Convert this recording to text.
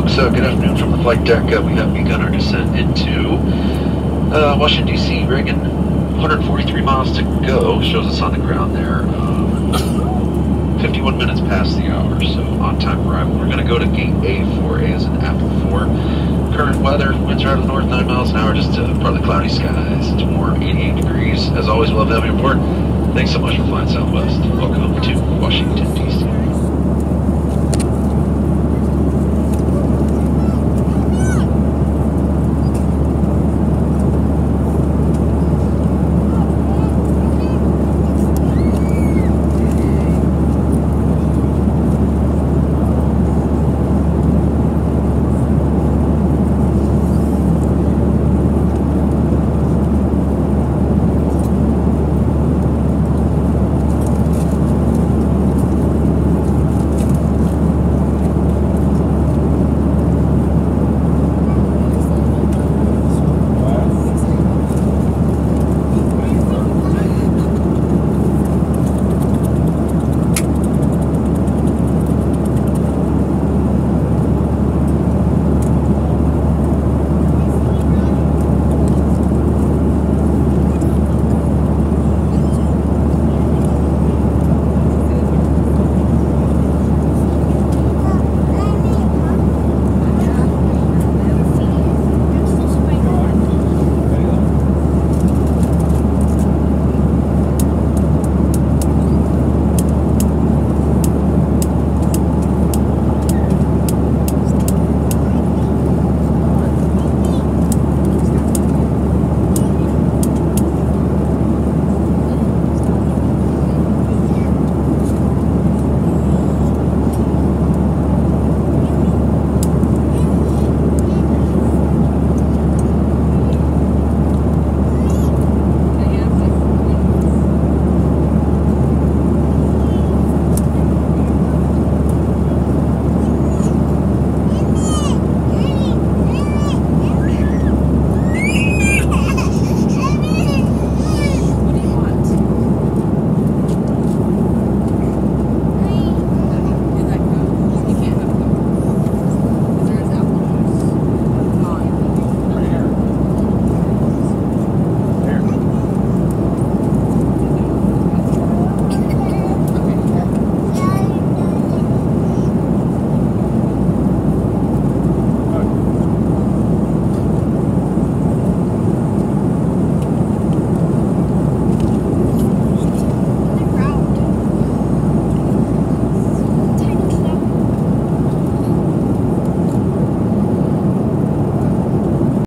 folks. Uh, good afternoon from the flight deck. Uh, we have begun our descent into uh, Washington, D.C. Reagan. 143 miles to go. Shows us on the ground there. Um, 51 minutes past the hour, so on time arrival. We're going to go to gate A4A as an Apple 4. Current weather, winds are out of the north, 9 miles an hour, just partly cloudy skies. It's warm, 88 degrees. As always, we love having you aboard. Thanks so much for flying Southwest. Welcome to Washington, D.C.